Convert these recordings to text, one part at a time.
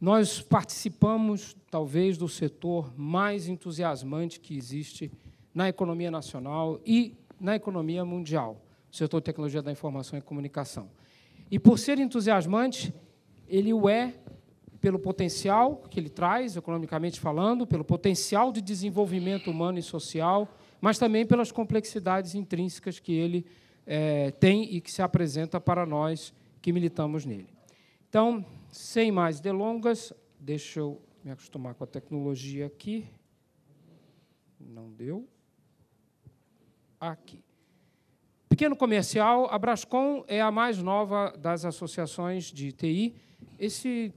nós participamos, talvez, do setor mais entusiasmante que existe na economia nacional e na economia mundial, o setor de tecnologia da informação e comunicação. E, por ser entusiasmante, ele o é pelo potencial que ele traz, economicamente falando, pelo potencial de desenvolvimento humano e social, mas também pelas complexidades intrínsecas que ele é, tem e que se apresenta para nós que militamos nele. Então, sem mais delongas, deixa eu me acostumar com a tecnologia aqui. Não deu. Aqui. Pequeno comercial, a Brascom é a mais nova das associações de TI. Esse,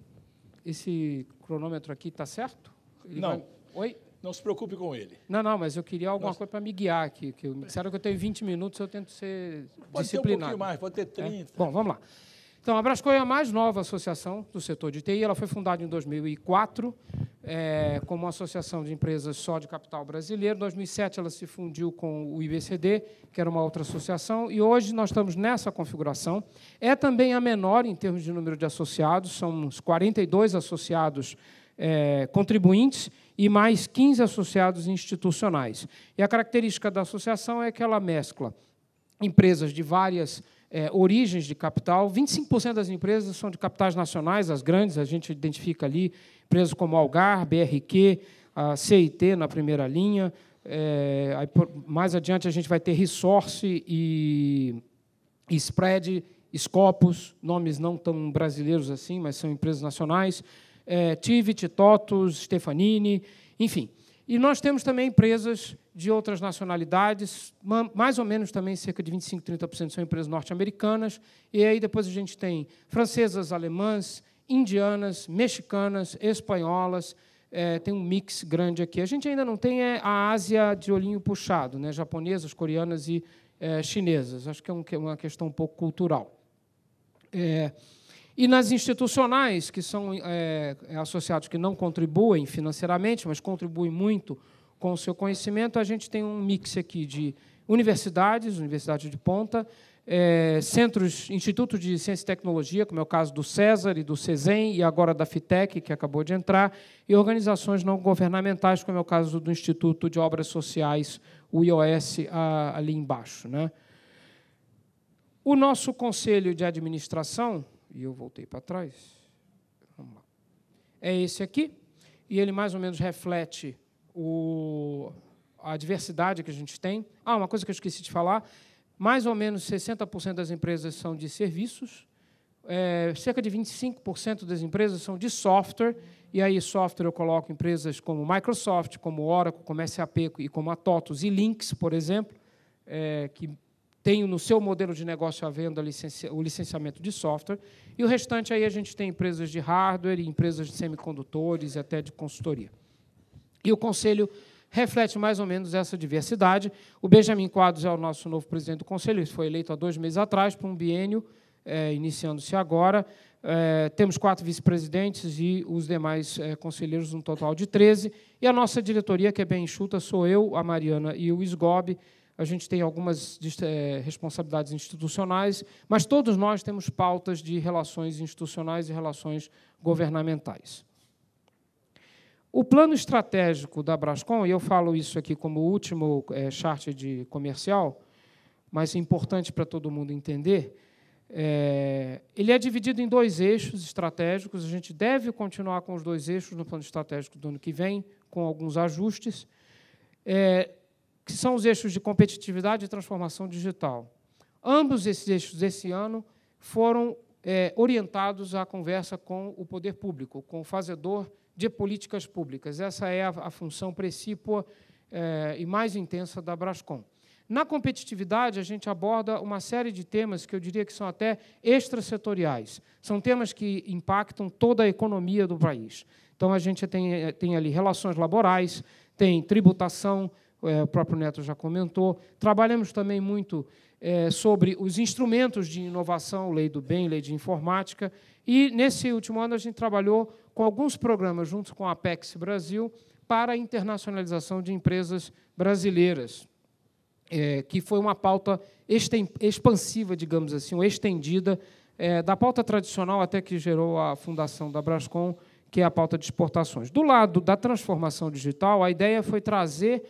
esse cronômetro aqui está certo? Ele não. Vai... Oi? Não se preocupe com ele. Não, não, mas eu queria alguma Nossa. coisa para me guiar aqui. Que me disseram que eu tenho 20 minutos, eu tento ser pode disciplinado. Pode ter um pouquinho mais, pode ter 30. É? Bom, vamos lá. Então, a Brasco é a mais nova associação do setor de TI. Ela foi fundada em 2004 é, como uma associação de empresas só de capital brasileiro. Em 2007, ela se fundiu com o IBCD, que era uma outra associação, e hoje nós estamos nessa configuração. É também a menor em termos de número de associados, são uns 42 associados é, contribuintes e mais 15 associados institucionais. E a característica da associação é que ela mescla empresas de várias é, origens de capital. 25% das empresas são de capitais nacionais, as grandes, a gente identifica ali empresas como Algar, BRQ, a CIT na primeira linha. É, aí, mais adiante a gente vai ter Resource e, e Spread, Scopus, nomes não tão brasileiros assim, mas são empresas nacionais. É, Tivit, Totos, Stefanini, enfim. E nós temos também empresas de outras nacionalidades, mais ou menos também cerca de 25, 30% são empresas norte-americanas, e aí depois a gente tem francesas, alemãs, indianas, mexicanas, espanholas, é, tem um mix grande aqui. A gente ainda não tem é, a Ásia de olhinho puxado, né? japonesas, coreanas e é, chinesas. Acho que é, um, uma questão um pouco cultural. É, e nas institucionais, que são é, associados que não contribuem financeiramente, mas contribuem muito com o seu conhecimento, a gente tem um mix aqui de universidades, universidades de ponta, é, centros, institutos de ciência e tecnologia, como é o caso do César e do CESEM, e agora da FITEC, que acabou de entrar, e organizações não governamentais, como é o caso do Instituto de Obras Sociais, o IOS, ali embaixo. Né? O nosso conselho de administração, e eu voltei para trás, é esse aqui, e ele mais ou menos reflete o, a diversidade que a gente tem. Ah, uma coisa que eu esqueci de falar: mais ou menos 60% das empresas são de serviços, é, cerca de 25% das empresas são de software, e aí software eu coloco empresas como Microsoft, como Oracle, como SAP e como a TOTUS e Lynx, por exemplo, é, que tem no seu modelo de negócio a venda o licenciamento de software, e o restante aí a gente tem empresas de hardware, empresas de semicondutores e até de consultoria. E o Conselho reflete mais ou menos essa diversidade. O Benjamin Quadros é o nosso novo presidente do Conselho, ele foi eleito há dois meses atrás, para um biênio, é, iniciando-se agora. É, temos quatro vice-presidentes e os demais é, conselheiros, um total de 13. E a nossa diretoria, que é bem enxuta, sou eu, a Mariana e o Sgob. A gente tem algumas é, responsabilidades institucionais, mas todos nós temos pautas de relações institucionais e relações governamentais. O plano estratégico da Brascom, e eu falo isso aqui como último é, chart de comercial, mas é importante para todo mundo entender, é, ele é dividido em dois eixos estratégicos. A gente deve continuar com os dois eixos no plano estratégico do ano que vem, com alguns ajustes, é, que são os eixos de competitividade e transformação digital. Ambos esses eixos, esse ano, foram é, orientados à conversa com o poder público, com o fazedor de políticas públicas. Essa é a, a função precípua é, e mais intensa da Brascom. Na competitividade, a gente aborda uma série de temas que eu diria que são até extrasetoriais. São temas que impactam toda a economia do país. Então, a gente tem, eh, tem ali relações laborais, tem tributação, é, o próprio Neto já comentou. Trabalhamos também muito é, sobre os instrumentos de inovação, lei do bem, lei de informática. E, nesse último ano, a gente trabalhou com alguns programas, junto com a Apex Brasil, para a internacionalização de empresas brasileiras, é, que foi uma pauta expansiva, digamos assim, ou estendida, é, da pauta tradicional até que gerou a fundação da Brascom, que é a pauta de exportações. Do lado da transformação digital, a ideia foi trazer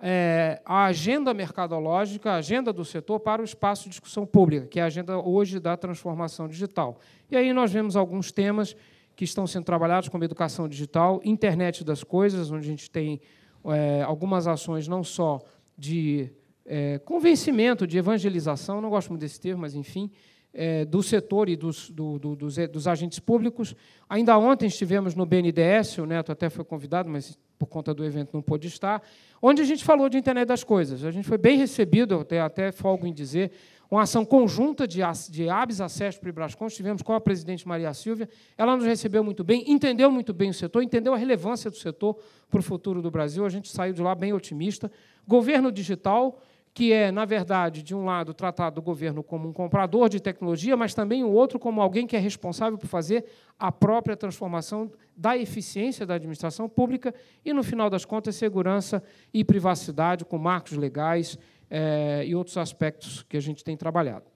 é, a agenda mercadológica, a agenda do setor para o espaço de discussão pública, que é a agenda hoje da transformação digital. E aí nós vemos alguns temas que estão sendo trabalhados, como educação digital, internet das coisas, onde a gente tem é, algumas ações não só de é, convencimento, de evangelização, não gosto muito desse termo, mas enfim, é, do setor e dos, do, do, dos, dos, agentes públicos. Ainda ontem estivemos no BNDES, o Neto até foi convidado, mas por conta do evento não pôde estar, onde a gente falou de internet das coisas. A gente foi bem recebido, até, até folgo em dizer, uma ação conjunta de, de ABS, Acesso para o Ibrascom, estivemos com a presidente Maria Silvia, ela nos recebeu muito bem, entendeu muito bem o setor, entendeu a relevância do setor para o futuro do Brasil, a gente saiu de lá bem otimista. Governo digital, que é, na verdade, de um lado, tratado do governo como um comprador de tecnologia, mas também o outro como alguém que é responsável por fazer a própria transformação da eficiência da administração pública e, no final das contas, segurança e privacidade, com marcos legais é, e outros aspectos que a gente tem trabalhado.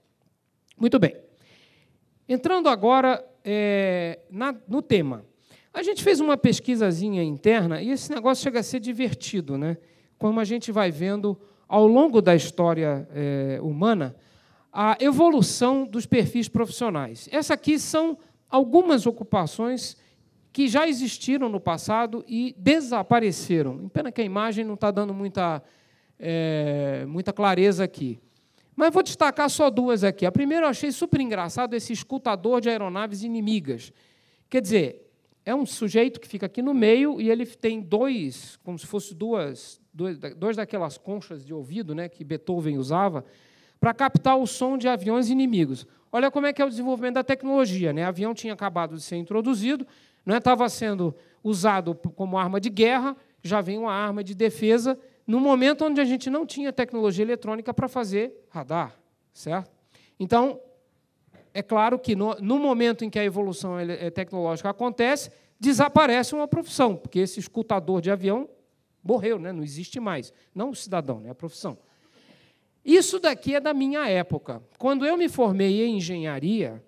Muito bem. Entrando agora é, na, no tema. A gente fez uma pesquisazinha interna e esse negócio chega a ser divertido, né? como a gente vai vendo ao longo da história é, humana, a evolução dos perfis profissionais. Essas aqui são algumas ocupações que já existiram no passado e desapareceram. Pena que a imagem não está dando muita, é, muita clareza aqui. Mas vou destacar só duas aqui. A primeira eu achei super engraçado esse escutador de aeronaves inimigas. Quer dizer, é um sujeito que fica aqui no meio e ele tem dois, como se fosse duas, dois, dois daquelas conchas de ouvido né, que Beethoven usava, para captar o som de aviões inimigos. Olha como é que é o desenvolvimento da tecnologia. Né? O avião tinha acabado de ser introduzido, não estava sendo usado como arma de guerra, já vem uma arma de defesa, no momento onde a gente não tinha tecnologia eletrônica para fazer radar. certo? Então, é claro que no, no momento em que a evolução é, tecnológica acontece, desaparece uma profissão, porque esse escutador de avião morreu, né? não existe mais. Não o cidadão, né? a profissão. Isso daqui é da minha época. Quando eu me formei em engenharia,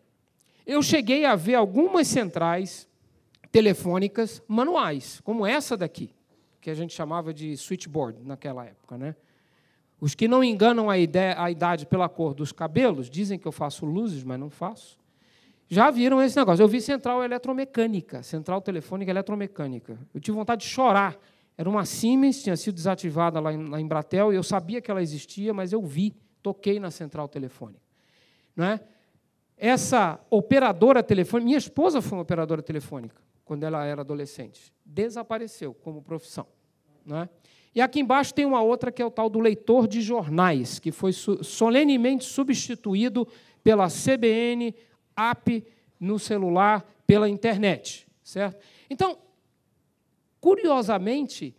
eu cheguei a ver algumas centrais telefônicas manuais, como essa daqui, que a gente chamava de switchboard naquela época. Né? Os que não enganam a, ideia, a idade pela cor dos cabelos, dizem que eu faço luzes, mas não faço. Já viram esse negócio? Eu vi central eletromecânica, central telefônica eletromecânica. Eu tive vontade de chorar era uma Siemens, tinha sido desativada lá em, lá em Bratel, e eu sabia que ela existia, mas eu vi, toquei na central telefônica. Não é? Essa operadora telefônica, minha esposa foi uma operadora telefônica quando ela era adolescente, desapareceu como profissão. Não é? E aqui embaixo tem uma outra que é o tal do leitor de jornais, que foi solenemente substituído pela CBN, app no celular, pela internet. Certo? Então, Curiosamente,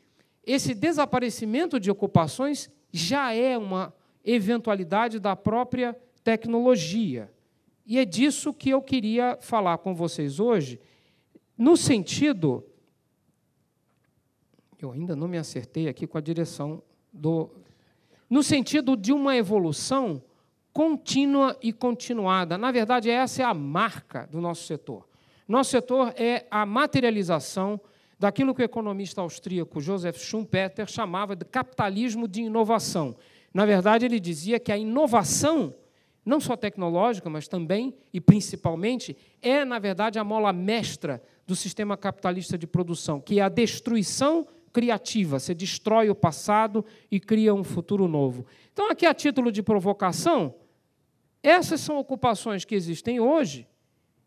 esse desaparecimento de ocupações já é uma eventualidade da própria tecnologia. E é disso que eu queria falar com vocês hoje, no sentido. Eu ainda não me acertei aqui com a direção do. No sentido de uma evolução contínua e continuada. Na verdade, essa é a marca do nosso setor. Nosso setor é a materialização daquilo que o economista austríaco Joseph Schumpeter chamava de capitalismo de inovação. Na verdade, ele dizia que a inovação, não só tecnológica, mas também e principalmente, é, na verdade, a mola mestra do sistema capitalista de produção, que é a destruição criativa. Você destrói o passado e cria um futuro novo. Então, aqui, a título de provocação, essas são ocupações que existem hoje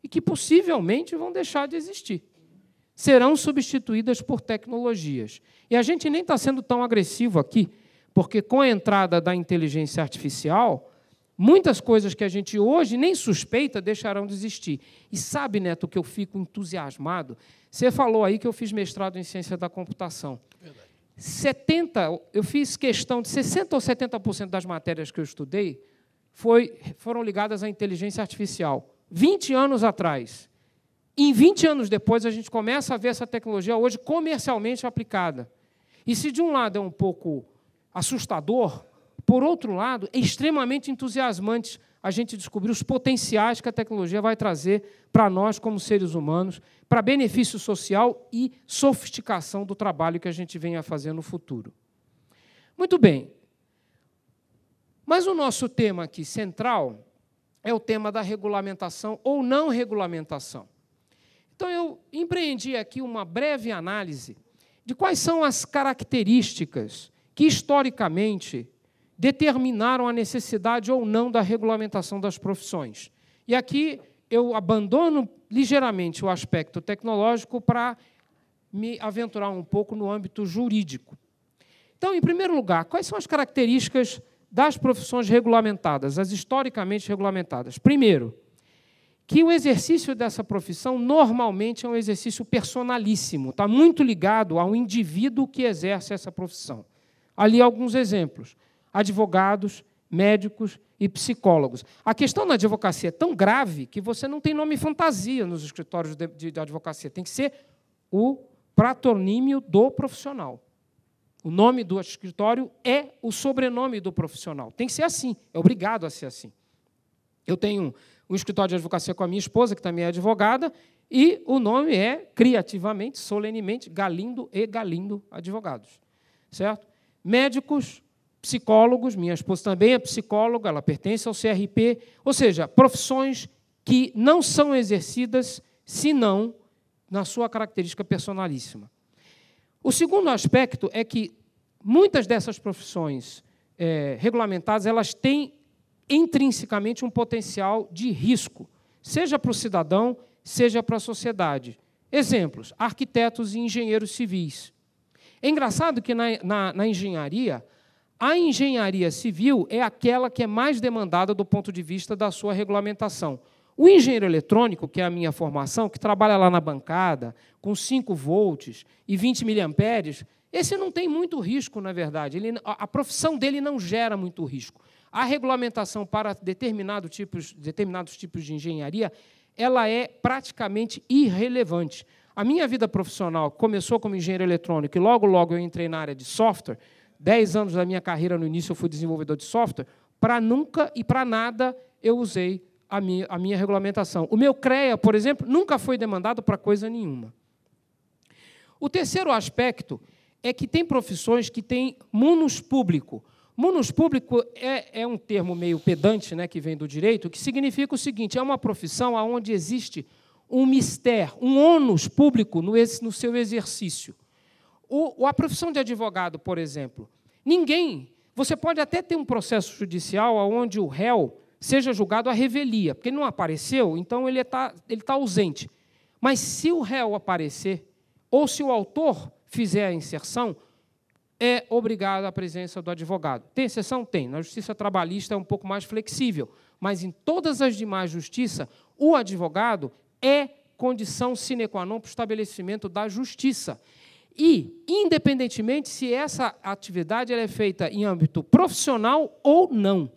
e que possivelmente vão deixar de existir serão substituídas por tecnologias. E a gente nem está sendo tão agressivo aqui, porque com a entrada da inteligência artificial, muitas coisas que a gente hoje nem suspeita deixarão de existir. E sabe, Neto, que eu fico entusiasmado? Você falou aí que eu fiz mestrado em ciência da computação. Verdade. 70, eu fiz questão de 60 ou 70% das matérias que eu estudei foi, foram ligadas à inteligência artificial. 20 anos atrás, em 20 anos depois, a gente começa a ver essa tecnologia hoje comercialmente aplicada. E se de um lado é um pouco assustador, por outro lado, é extremamente entusiasmante a gente descobrir os potenciais que a tecnologia vai trazer para nós, como seres humanos, para benefício social e sofisticação do trabalho que a gente venha fazer no futuro. Muito bem. Mas o nosso tema aqui central é o tema da regulamentação ou não regulamentação. Então, eu empreendi aqui uma breve análise de quais são as características que, historicamente, determinaram a necessidade ou não da regulamentação das profissões. E aqui eu abandono ligeiramente o aspecto tecnológico para me aventurar um pouco no âmbito jurídico. Então, em primeiro lugar, quais são as características das profissões regulamentadas, as historicamente regulamentadas? Primeiro, que o exercício dessa profissão normalmente é um exercício personalíssimo, está muito ligado ao indivíduo que exerce essa profissão. Ali alguns exemplos: advogados, médicos e psicólogos. A questão na advocacia é tão grave que você não tem nome fantasia nos escritórios de, de, advocacia, tem que ser o pratonímio do profissional. O nome do escritório é o sobrenome do profissional. Tem que ser assim, é obrigado a ser assim. Eu tenho um escritório de advocacia com a minha esposa, que também é advogada, e o nome é, criativamente, solenemente, Galindo e Galindo Advogados. Certo? Médicos, psicólogos, minha esposa também é psicóloga, ela pertence ao CRP, ou seja, profissões que não são exercidas senão na sua característica personalíssima. O segundo aspecto é que muitas dessas profissões é, regulamentadas elas têm intrinsecamente um potencial de risco, seja para o cidadão, seja para a sociedade. Exemplos: arquitetos e engenheiros civis. É engraçado que na, na, na engenharia, a engenharia civil é aquela que é mais demandada do ponto de vista da sua regulamentação. O engenheiro eletrônico, que é a minha formação, que trabalha lá na bancada, com 5 volts e 20 miliamperes, esse não tem muito risco, na verdade. Ele, a profissão dele não gera muito risco. A regulamentação para determinado tipos, determinados tipos de engenharia ela é praticamente irrelevante. A minha vida profissional começou como engenheiro eletrônico e logo, logo eu entrei na área de software. Dez anos da minha carreira no início eu fui desenvolvedor de software. Para nunca e para nada eu usei a minha, a minha regulamentação. O meu CREA, por exemplo, nunca foi demandado para coisa nenhuma. O terceiro aspecto é que tem profissões que têm munus público. Munus público é, é, um termo meio pedante, né, que vem do direito, que significa o seguinte: é uma profissão onde existe um mistério, um ônus público no, no seu exercício. O, a profissão de advogado, por exemplo, ninguém. Você pode até ter um processo judicial onde o réu seja julgado à revelia, porque ele não apareceu, então ele está ele tá ausente. Mas se o réu aparecer, ou se o autor fizer a inserção, é obrigado à presença do advogado. Tem exceção? Tem. Na justiça trabalhista é um pouco mais flexível, mas em todas as demais justiças, o advogado é condição sine qua non para o estabelecimento da justiça. E, independentemente se essa atividade é feita em âmbito profissional ou não.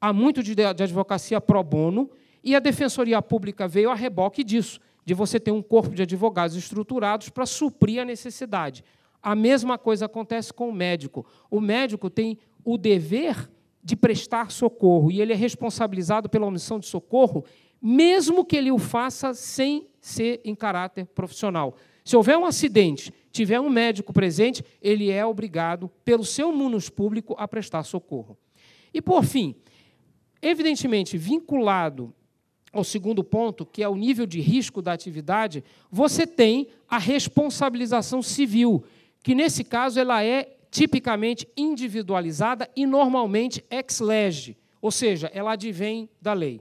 Há muito de advocacia pro bono e a Defensoria Pública veio a reboque disso, de você ter um corpo de advogados estruturados para suprir a necessidade. A mesma coisa acontece com o médico. O médico tem o dever de prestar socorro e ele é responsabilizado pela omissão de socorro, mesmo que ele o faça sem ser em caráter profissional. Se houver um acidente, tiver um médico presente, ele é obrigado, pelo seu munus público, a prestar socorro. E, por fim, evidentemente, vinculado ao segundo ponto, que é o nível de risco da atividade, você tem a responsabilização civil, que nesse caso ela é tipicamente individualizada e normalmente ex lege, ou seja, ela advém da lei.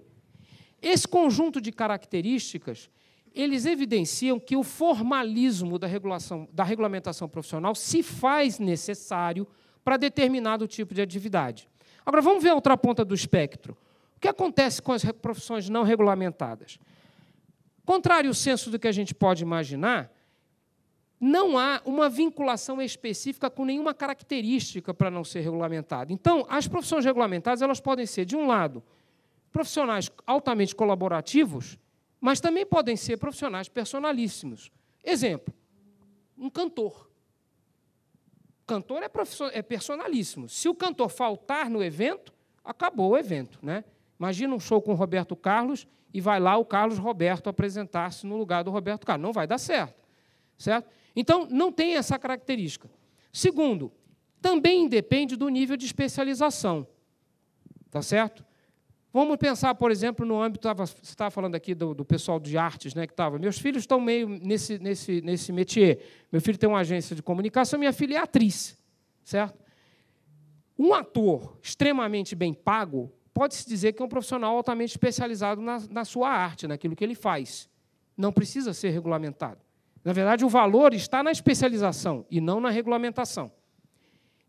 Esse conjunto de características, eles evidenciam que o formalismo da, regulação, da regulamentação profissional se faz necessário para determinado tipo de atividade. Agora, vamos ver a outra ponta do espectro. O que acontece com as profissões não regulamentadas? Contrário ao senso do que a gente pode imaginar, não há uma vinculação específica com nenhuma característica para não ser regulamentado. Então, as profissões regulamentadas elas podem ser, de um lado, profissionais altamente colaborativos, mas também podem ser profissionais personalíssimos. Exemplo, um cantor. O cantor é, é personalíssimo. Se o cantor faltar no evento, acabou o evento. Né? Imagina um show com o Roberto Carlos e vai lá o Carlos Roberto apresentar-se no lugar do Roberto Carlos. Não vai dar certo. Certo? Então, não tem essa característica. Segundo, também depende do nível de especialização. Tá certo? Vamos pensar, por exemplo, no âmbito, você estava falando aqui do, do, pessoal de artes, né, que estava. Meus filhos estão meio nesse, nesse, nesse métier. Meu filho tem uma agência de comunicação, minha filha é atriz, certo? Um ator extremamente bem pago pode-se dizer que é um profissional altamente especializado na, na sua arte, naquilo que ele faz. Não precisa ser regulamentado. Na verdade, o valor está na especialização e não na regulamentação.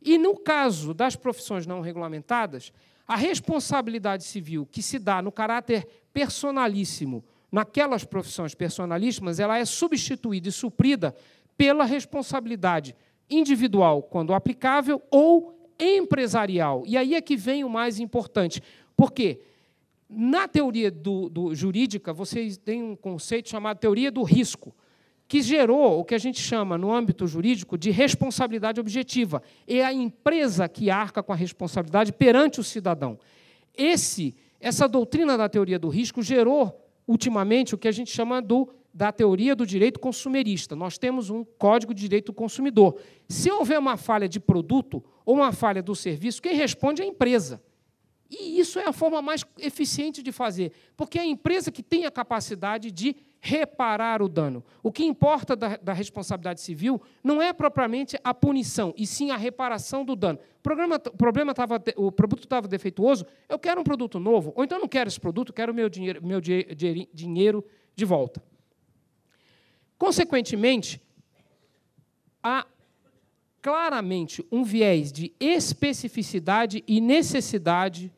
E no caso das profissões não regulamentadas, a responsabilidade civil que se dá no caráter personalíssimo naquelas profissões personalíssimas, ela é substituída e suprida pela responsabilidade individual, quando aplicável, ou empresarial. E aí é que vem o mais importante. Por quê? Na teoria do, do, jurídica, vocês têm um conceito chamado teoria do risco, que gerou o que a gente chama, no âmbito jurídico, de responsabilidade objetiva. É a empresa que arca com a responsabilidade perante o cidadão. Esse, essa doutrina da teoria do risco gerou, ultimamente, o que a gente chama do da teoria do direito consumerista. Nós temos um código de direito do consumidor. Se houver uma falha de produto ou uma falha do serviço, quem responde é a empresa. E isso é a forma mais eficiente de fazer, porque é a empresa que tem a capacidade de reparar o dano. O que importa da, da responsabilidade civil não é propriamente a punição, e sim a reparação do dano. O, programa, o, problema tava, o produto estava defeituoso, eu quero um produto novo, ou então não quero esse produto, quero meu dinheiro, meu dinheiro de volta. Consequentemente, há claramente um viés de especificidade e necessidade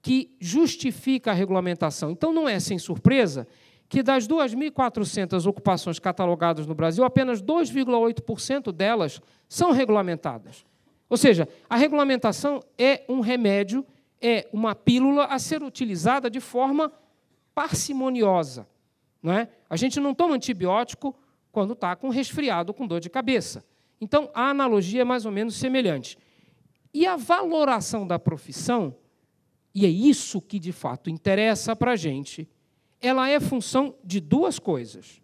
que justifica a regulamentação. Então, não é sem surpresa que das 2.400 ocupações catalogadas no Brasil, apenas 2,8% delas são regulamentadas. Ou seja, a regulamentação é um remédio, é uma pílula a ser utilizada de forma parcimoniosa. Não é? A gente não toma antibiótico quando está com resfriado, com dor de cabeça. Então, a analogia é mais ou menos semelhante. E a valoração da profissão, e é isso que de fato interessa para a gente, ela é função de duas coisas.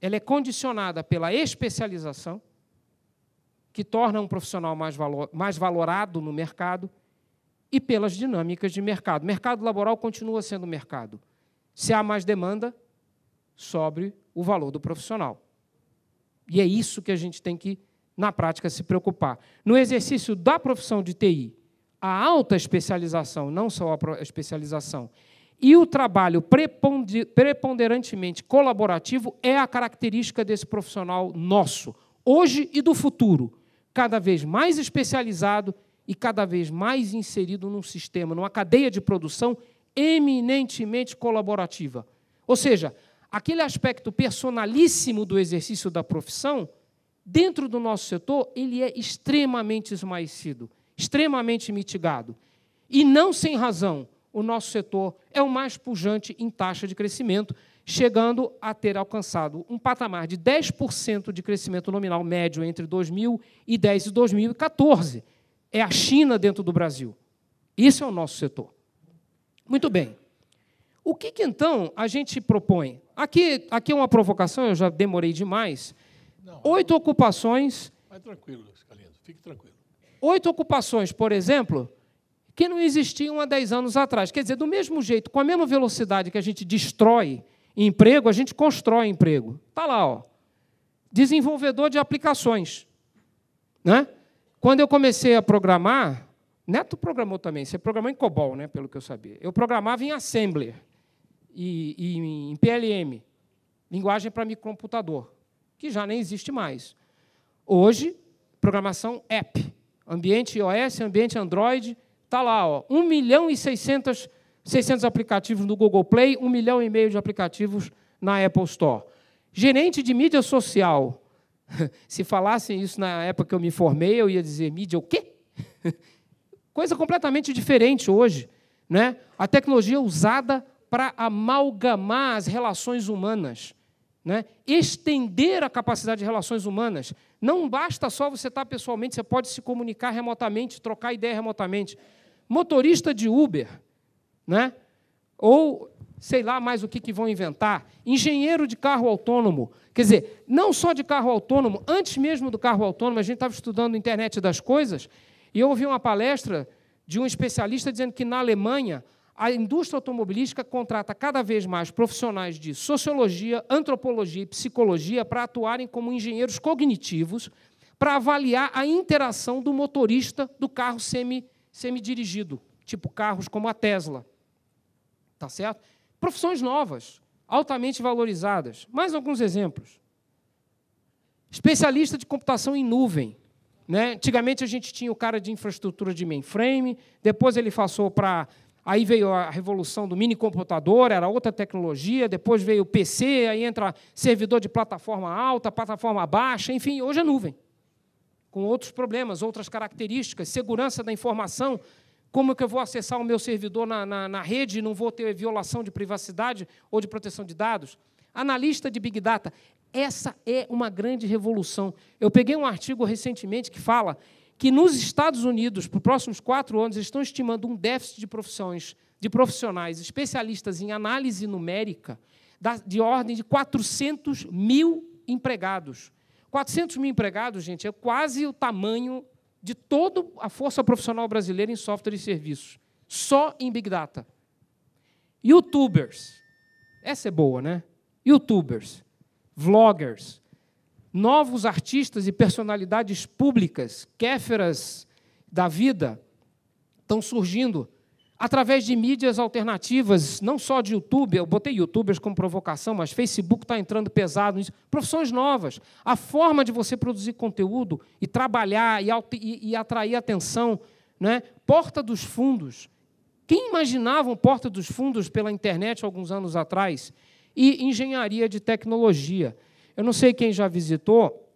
Ela é condicionada pela especialização, que torna um profissional mais, valor, mais valorado no mercado, e pelas dinâmicas de mercado. mercado laboral continua sendo mercado. Se há mais demanda, sobre o valor do profissional. E é isso que a gente tem que, na prática, se preocupar. No exercício da profissão de TI, a alta especialização, não só a especialização, e o trabalho preponderantemente colaborativo é a característica desse profissional nosso, hoje e do futuro, cada vez mais especializado e cada vez mais inserido num sistema, numa cadeia de produção eminentemente colaborativa. Ou seja, aquele aspecto personalíssimo do exercício da profissão, dentro do nosso setor, ele é extremamente esmaecido, extremamente mitigado. E não sem razão, o nosso setor é o mais pujante em taxa de crescimento, chegando a ter alcançado um patamar de 10% de crescimento nominal médio entre 2010 e 2014. É a China dentro do Brasil. Isso é o nosso setor. Muito bem. O que, que então a gente propõe? Aqui, aqui é uma provocação, eu já demorei demais. Não, Oito ocupações. Vai tranquilo, Scalindo, fique tranquilo. Oito ocupações, por exemplo, que não existiam há dez anos atrás. Quer dizer, do mesmo jeito, com a mesma velocidade que a gente destrói emprego, a gente constrói emprego. Está lá, ó. Desenvolvedor de aplicações. Né? Quando eu comecei a programar, Neto programou também, você programou em COBOL, né, pelo que eu sabia. Eu programava em Assembler e, e em PLM, linguagem para microcomputador, que já nem existe mais. Hoje, programação app, ambiente iOS, ambiente Android, está lá, ó, 1 milhão e 600, 600 aplicativos no Google Play, 1 milhão e meio de aplicativos na Apple Store. Gerente de mídia social. Se falassem isso na época que eu me formei, eu ia dizer, mídia o quê? Coisa completamente diferente hoje. Né? A tecnologia usada para amalgamar as relações humanas, né? estender a capacidade de relações humanas. Não basta só você estar pessoalmente, você pode se comunicar remotamente, trocar ideia remotamente. Motorista de Uber, né? Ou sei lá mais o que, que vão inventar. Engenheiro de carro autônomo. Quer dizer, não só de carro autônomo, antes mesmo do carro autônomo, a gente estava estudando a internet das coisas, e eu ouvi uma palestra de um especialista dizendo que na Alemanha a indústria automobilística contrata cada vez mais profissionais de sociologia, antropologia e psicologia para atuarem como engenheiros cognitivos para avaliar a interação do motorista do carro semi, semi-dirigido, tipo carros como a Tesla. Tá certo? Profissões novas, altamente valorizadas. Mais alguns exemplos. Especialista de computação em nuvem. Né? Antigamente a gente tinha o cara de infraestrutura de mainframe, depois ele passou para. Aí veio a revolução do mini computador, era outra tecnologia, depois veio o PC, aí entra servidor de plataforma alta, plataforma baixa, enfim, hoje é nuvem. Com outros problemas, outras características, segurança da informação, como que eu vou acessar o meu servidor na, na, na rede e não vou ter violação de privacidade ou de proteção de dados? Analista de Big Data. Essa é uma grande revolução. Eu peguei um artigo recentemente que fala que nos Estados Unidos, para os próximos quatro anos, estão estimando um déficit de profissões, de profissionais especialistas em análise numérica de ordem de 400 mil empregados. 400 mil empregados, gente, é quase o tamanho de toda a força profissional brasileira em software e serviços, só em Big Data. YouTubers. Essa é boa, né? YouTubers, vloggers, novos artistas e personalidades públicas, kéferas da vida, estão surgindo através de mídias alternativas, não só de YouTube, eu botei youtubers como provocação, mas Facebook está entrando pesado nisso, profissões novas. A forma de você produzir conteúdo e trabalhar e, e, e atrair atenção, né? porta dos fundos. Quem imaginava um porta dos fundos pela internet alguns anos atrás? E engenharia de tecnologia. Eu não sei quem já visitou,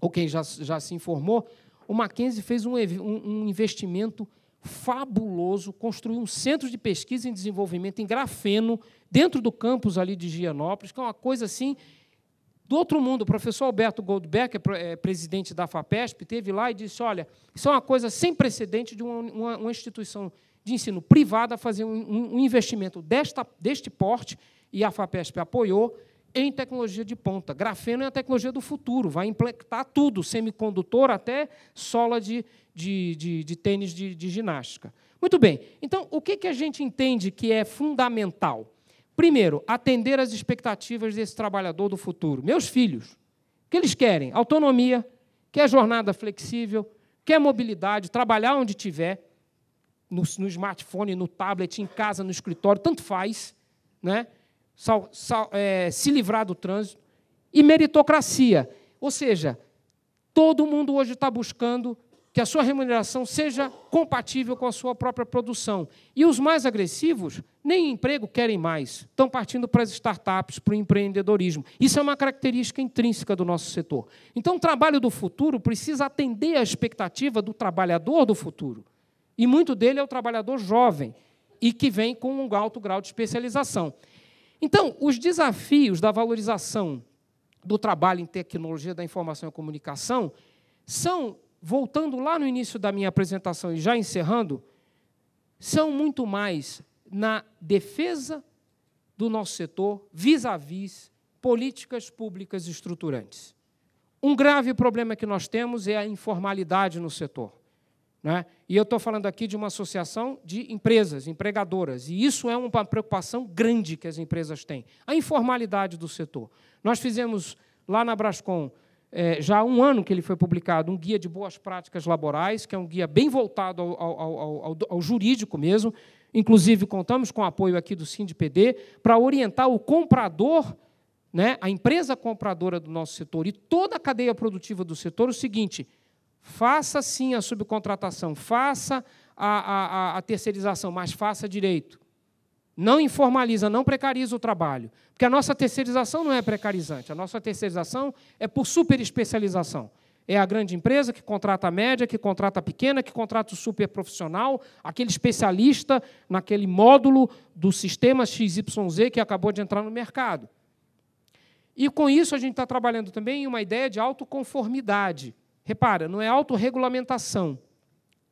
ou quem já, já se informou, o Mackenzie fez um, um, um investimento fabuloso, construiu um centro de pesquisa e desenvolvimento em grafeno, dentro do campus ali de Gianópolis, que é uma coisa assim do outro mundo. O professor Alberto Goldbeck, é, é presidente da FAPESP, teve lá e disse: olha, isso é uma coisa sem precedente de uma, uma, uma instituição de ensino privada fazer um, um investimento desta, deste porte, e a FAPESP apoiou, em tecnologia de ponta. Grafeno é a tecnologia do futuro, vai implementar tudo, semicondutor até sola de, de, de, de tênis de, de, ginástica. Muito bem, então, o que, que a gente entende que é fundamental? Primeiro, atender às expectativas desse trabalhador do futuro. Meus filhos, o que eles querem? Autonomia, quer jornada flexível, quer mobilidade, trabalhar onde tiver, no, no smartphone, no tablet, em casa, no escritório, tanto faz, né? Sal, sal, é, se livrar do trânsito, e meritocracia. Ou seja, todo mundo hoje está buscando que a sua remuneração seja compatível com a sua própria produção. E os mais agressivos, nem emprego querem mais, estão partindo para as startups, para o empreendedorismo. Isso é uma característica intrínseca do nosso setor. Então, o trabalho do futuro precisa atender à expectativa do trabalhador do futuro. E muito dele é o trabalhador jovem e que vem com um alto grau de especialização. Então, os desafios da valorização do trabalho em tecnologia da informação e comunicação são voltando lá no início da minha apresentação e já encerrando, são muito mais na defesa do nosso setor vis-à-vis -vis políticas públicas estruturantes. Um grave problema que nós temos é a informalidade no setor. Né? E eu estou falando aqui de uma associação de empresas, empregadoras, e isso é uma preocupação grande que as empresas têm. A informalidade do setor. Nós fizemos lá na Brascom é, já há um ano que ele foi publicado, um guia de boas práticas laborais, que é um guia bem voltado ao, ao, ao, ao jurídico mesmo. Inclusive, contamos com o apoio aqui do SINDPD para orientar o comprador, né, a empresa compradora do nosso setor e toda a cadeia produtiva do setor o seguinte: faça sim a subcontratação, faça a, a, a terceirização, mas faça direito. Não informaliza, não precariza o trabalho. Porque a nossa terceirização não é precarizante, a nossa terceirização é por superespecialização. É a grande empresa que contrata a média, que contrata a pequena, que contrata o super profissional, aquele especialista naquele módulo do sistema XYZ que acabou de entrar no mercado. E com isso a gente está trabalhando também em uma ideia de autoconformidade. Repara, não é autorregulamentação,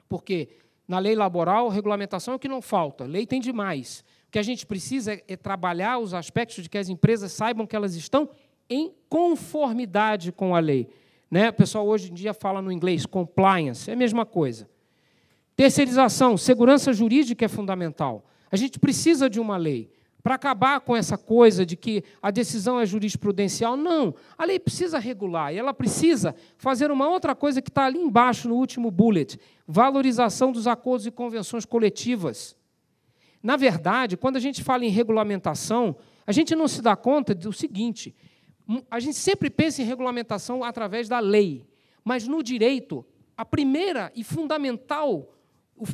porque Na lei laboral, regulamentação é o que não falta, lei tem demais. Que a gente precisa é trabalhar os aspectos de que as empresas saibam que elas estão em conformidade com a lei. Né? O pessoal hoje em dia fala no inglês compliance, é a mesma coisa. Terceirização, segurança jurídica é fundamental. A gente precisa de uma lei para acabar com essa coisa de que a decisão é jurisprudencial. Não, a lei precisa regular e ela precisa fazer uma outra coisa que está ali embaixo no último bullet: valorização dos acordos e convenções coletivas. Na verdade, quando a gente fala em regulamentação, a gente não se dá conta do seguinte: a gente sempre pensa em regulamentação através da lei, mas no direito, a primeira e fundamental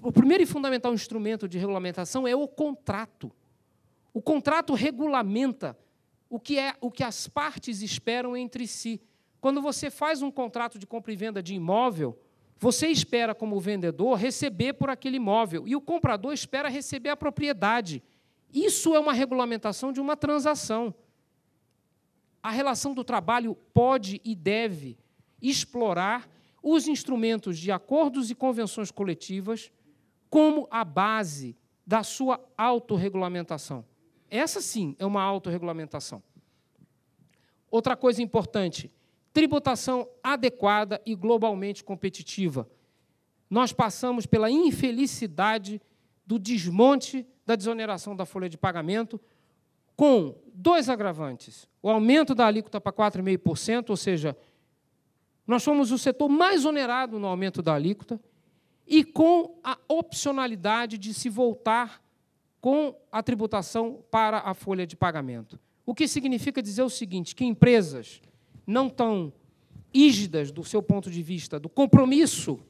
o primeiro e fundamental instrumento de regulamentação é o contrato. O contrato regulamenta o que é o que as partes esperam entre si. Quando você faz um contrato de compra e venda de imóvel, você espera como vendedor receber por aquele imóvel e o comprador espera receber a propriedade. Isso é uma regulamentação de uma transação. A relação do trabalho pode e deve explorar os instrumentos de acordos e convenções coletivas como a base da sua autorregulamentação. Essa sim é uma autorregulamentação. Outra coisa importante: tributação adequada e globalmente competitiva. Nós passamos pela infelicidade do desmonte da desoneração da folha de pagamento, com dois agravantes: o aumento da alíquota para 4,5%, ou seja, nós fomos o setor mais onerado no aumento da alíquota, e com a opcionalidade de se voltar com a tributação para a folha de pagamento. O que significa dizer o seguinte: que empresas não tão rígidas do seu ponto de vista do compromisso,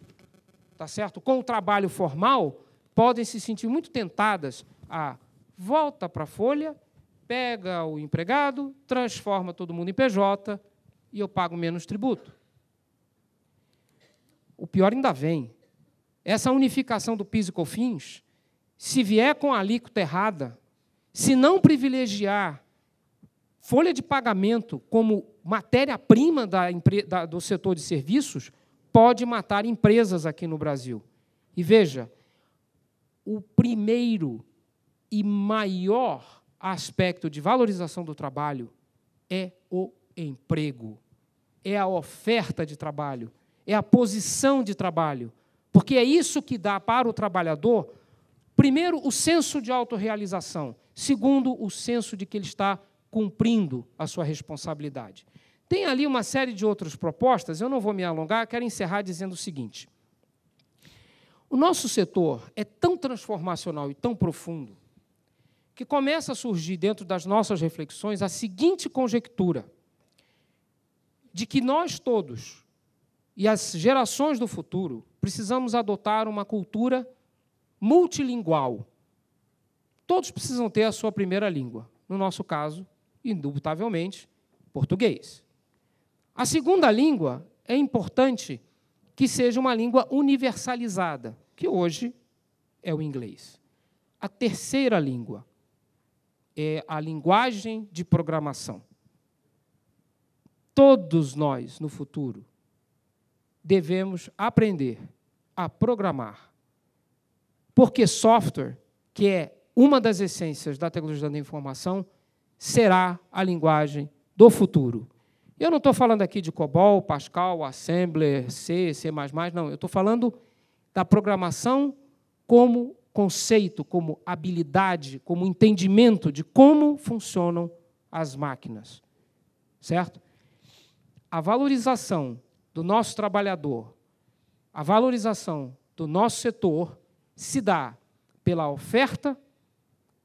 tá certo, com o trabalho formal, podem se sentir muito tentadas a volta para a folha, pega o empregado, transforma todo mundo em PJ e eu pago menos tributo. O pior ainda vem. Essa unificação do PIS e COFINS, se vier com a alíquota errada, se não privilegiar folha de pagamento como matéria-prima do setor de serviços, pode matar empresas aqui no Brasil. E veja, o primeiro e maior aspecto de valorização do trabalho é o emprego, é a oferta de trabalho, é a posição de trabalho. Porque é isso que dá para o trabalhador, primeiro, o senso de autorrealização, segundo, o senso de que ele está cumprindo a sua responsabilidade. Tem ali uma série de outras propostas, eu não vou me alongar, quero encerrar dizendo o seguinte: o nosso setor é tão transformacional e tão profundo que começa a surgir dentro das nossas reflexões a seguinte conjectura: de que nós todos e as gerações do futuro precisamos adotar uma cultura multilingual. Todos precisam ter a sua primeira língua. No nosso caso, indubitavelmente, português. A segunda língua é importante que seja uma língua universalizada, que hoje é o inglês. A terceira língua é a linguagem de programação. Todos nós, no futuro, devemos aprender a programar. Porque software, que é uma das essências da tecnologia da informação, será a linguagem do futuro. Eu não estou falando aqui de COBOL, Pascal, Assembler, C, C++, não. Eu estou falando da programação como conceito, como habilidade, como entendimento de como funcionam as máquinas. Certo? A valorização do nosso trabalhador a valorização do nosso setor se dá pela oferta,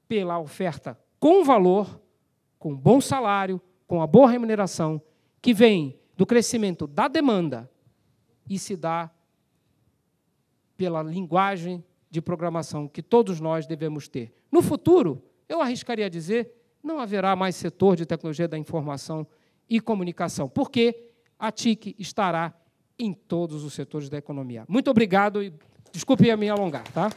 pela oferta com valor, com bom salário, com a boa remuneração, que vem do crescimento da demanda e se dá pela linguagem de programação que todos nós devemos ter. No futuro, eu arriscaria dizer, não haverá mais setor de tecnologia da informação e comunicação, porque a TIC estará em todos os setores da economia. Muito obrigado e desculpe me alongar, tá?